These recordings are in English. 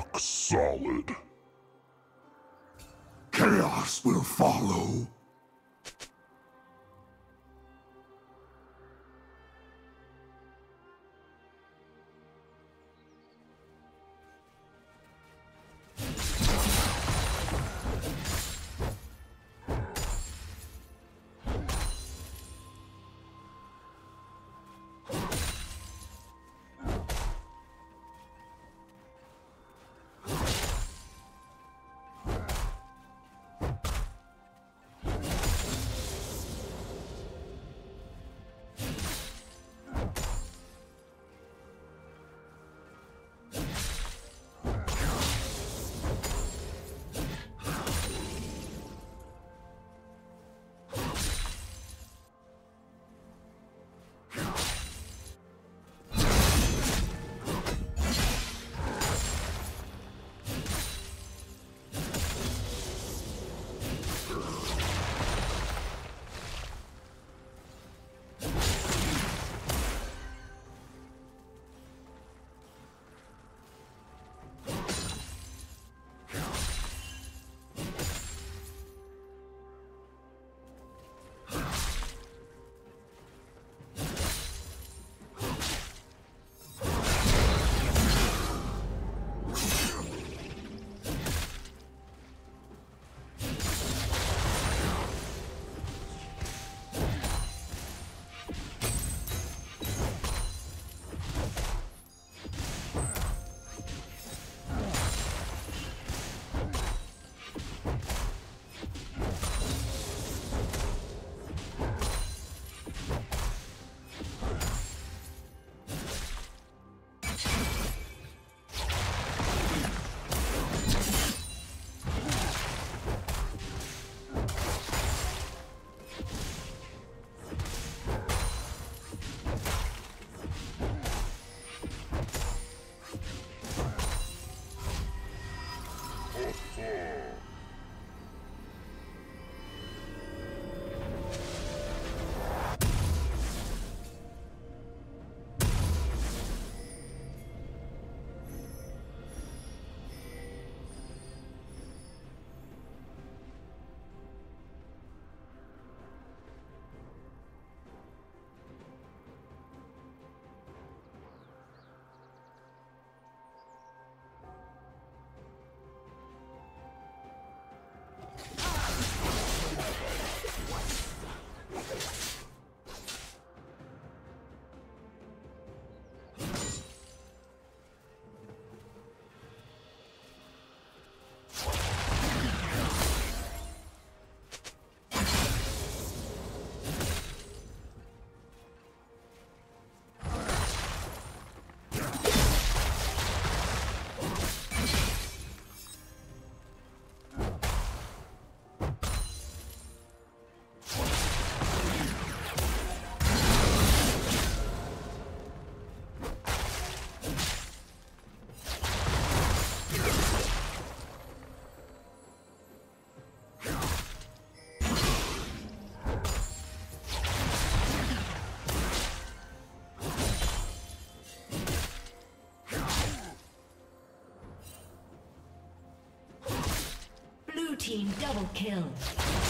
rock solid. Chaos will follow. Team double kill.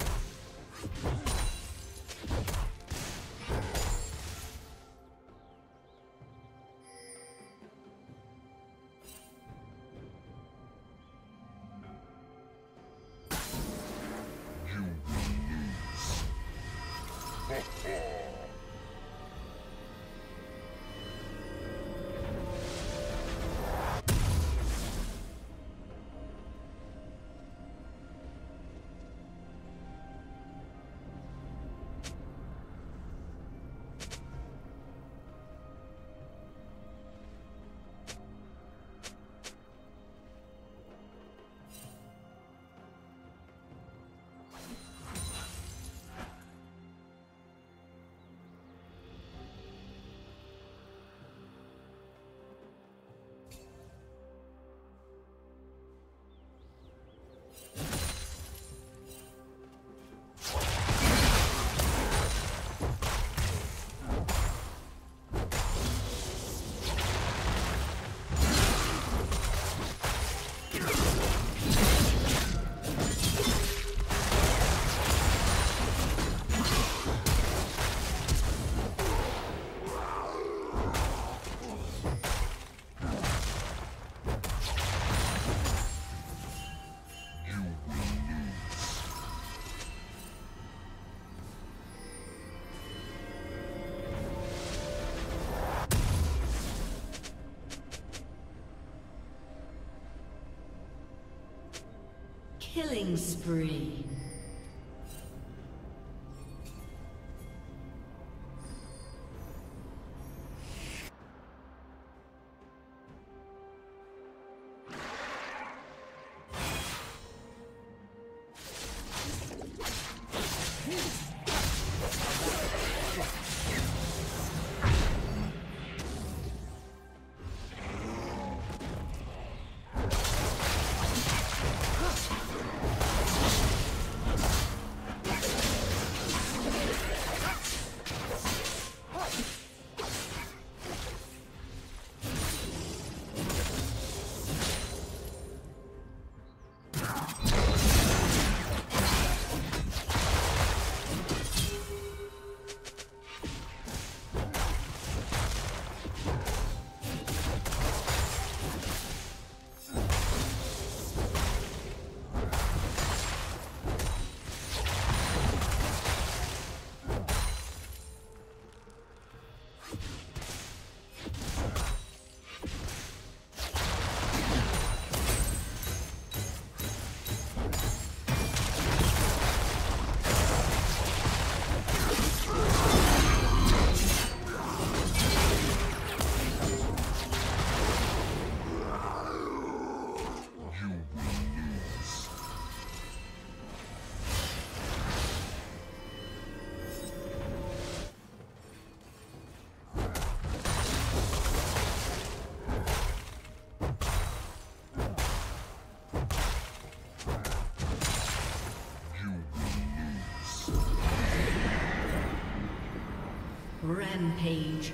You Killing spree. Rampage.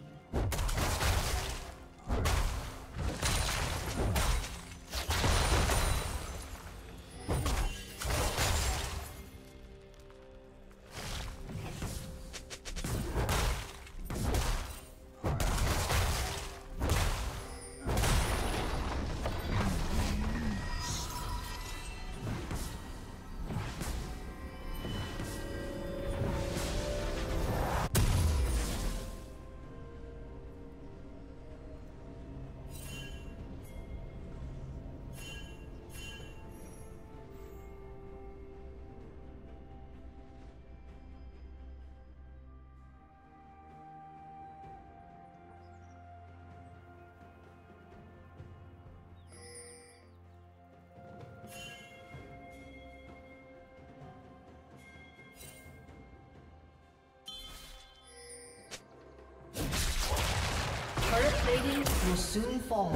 Plating will soon fall.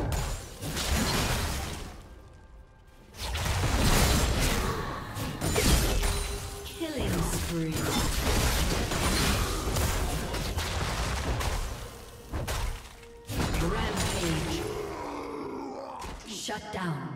Killing spree. Rampage. Shut down.